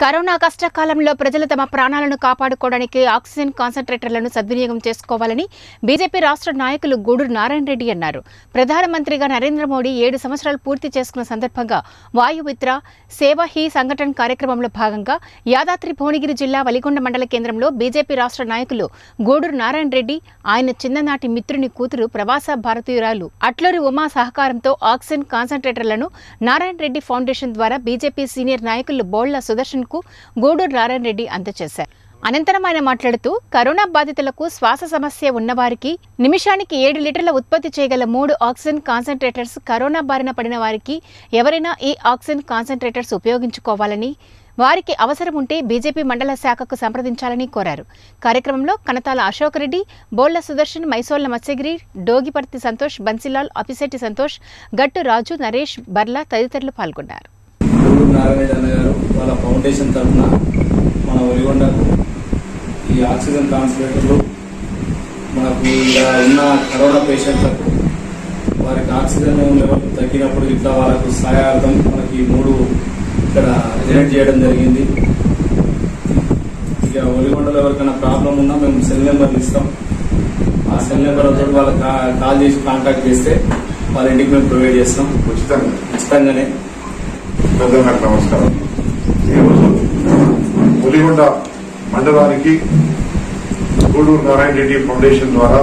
Corona కష్టకాలంలో ప్రజలు తమ ప్రాణాలను కాపాడుకోవడానికి ఆక్సిజన్ కాన్సన్ట్రేటర్లను సద్వినియోగం చేసుకోవాలని బీజేపీ రాష్ట్ర నాయకులు గూడూరు నారాయణ రెడ్డి అన్నారు. ప్రధానమంత్రిగా నరేంద్ర మోడీ ఏడు సంవత్సరాలు పూర్తి చేసుకున్న సందర్భంగా వాయుమిత్ర సేవ హీ సంఘటన కార్యక్రమంలో భాగంగా యాదాద్రి భువనగిరి జిల్లా వలిగొండ మండల కేంద్రంలో బీజేపీ రాష్ట్ర నాయకులు గూడూరు నారాయణ రెడ్డి ఆయన చిన్ననాటి మిత్రుని కూతురు ప్రవాస భారతీయురాలు అట్లూరి ఉమా సహకారంతో ఆక్సిజన్ కాన్సన్ట్రేటర్లను నారాయణ రెడ్డి ఫౌండేషన్ ద్వారా బీజేపీ సీనియర్ నాయకులు బోళ్ళ సుదర్శన్ కు గూడూరు నారాయణ రెడ్డి అందజేశారు. అనంతరం ఆయన మాట్లాడుతూ కరోనా బాధితులకు శ్వాస సమస్య ఉన్నవారికి నిమిషానికి ఏడు లీటర్ల ఉత్పత్తి చేయగల మూడు ఆక్సిజన్ కాన్సన్ట్రేటర్స్ కరోనా బారిన పడిన వారికి ఎవరైనా ఈ ఆక్సిజన్ కాన్సన్ట్రేటర్స్ ఉపయోగించుకోవాలని వారికి అవసరం ఉంటే బీజేపీ మండల శాఖకు సంప్రదించాలని కోరారు. కార్యక్రమంలో కనతాల అశోక్ రెడ్డి బోళ్ళ సుదర్శన్ మైసోళ్ళ మత్స్యగిరి డోగిపర్తి సంతోష్ బన్సిలాల్ అపిశెట్టి సంతోష్ గట్టు రాజు నరేష్ బర్లా తదితరులు పాల్గొన్నారు గూడూరు నారాయణ అన్న గారు వాళ్ళ ఫౌండేషన్ తరఫున మన ఒలిగొండకు ఈ ఆక్సిజన్ కాన్సన్ట్రేటర్లు మనకు ఇలా ఉన్న కరోనా పేషెంట్లకు వారికి ఆక్సిజన్ లెవెల్ తగ్గినప్పుడు ఇట్లా వాళ్ళకు సహాయార్థం మనకి మూడు ఇక్కడ డొనేట్ చేయడం జరిగింది. ఇక ఒలిగొండలో ఎవరికైనా ప్రాబ్లం ఉన్నా మేము సెల్ నెంబర్లు ఇస్తాం. ఆ సెల్ నెంబర్ తోటి వాళ్ళకి కాల్ చేసి కాంటాక్ట్ చేస్తే వాళ్ళ ఇంటికి మేము ప్రొవైడ్ చేస్తాం. ఉచితంగా ఖచ్చితంగానే. పెద్దలకు నమస్కారం. ఈరోజు పులిగొండ మండలానికి గూడూరు నారాయణ రెడ్డి ఫౌండేషన్ ద్వారా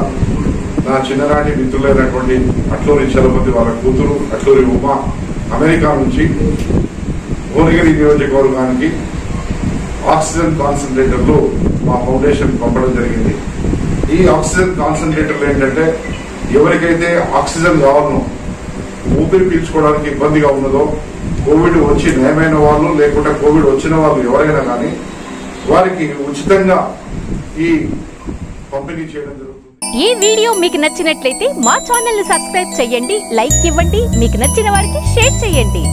నా చిన్ననాటి మిత్రులైనటువంటి అట్లూరి చలపతి వాళ్ళ కూతురు అట్లూరి ఉమా అమెరికా నుంచి భువనగిరి నియోజకవర్గానికి ఆక్సిజన్ కాన్సన్ట్రేటర్లు మా ఫౌండేషన్ పంపడం జరిగింది. ఈ ఆక్సిజన్ కాన్సన్ట్రేటర్లు ఏంటంటే ఎవరికైతే ఆక్సిజన్ కావాలనో ఊపిరి పీల్చుకోవడానికి ఇబ్బందిగా ఉన్నదో కోవిడ్ వచ్చి నయమైన వాళ్ళు లేకుంటే కోవిడ్ వచ్చిన వాళ్ళు ఎవరైనా కానీ వారికి ఉచితంగా ఈ పంపిణీ చేయడం జరుగుతుంది. ఈ వీడియో మీకు నచ్చినట్లయితే మా ఛానల్ని సబ్స్క్రైబ్ చేయండి లైక్ ఇవ్వండి మీకు నచ్చిన వారికి షేర్ చేయండి.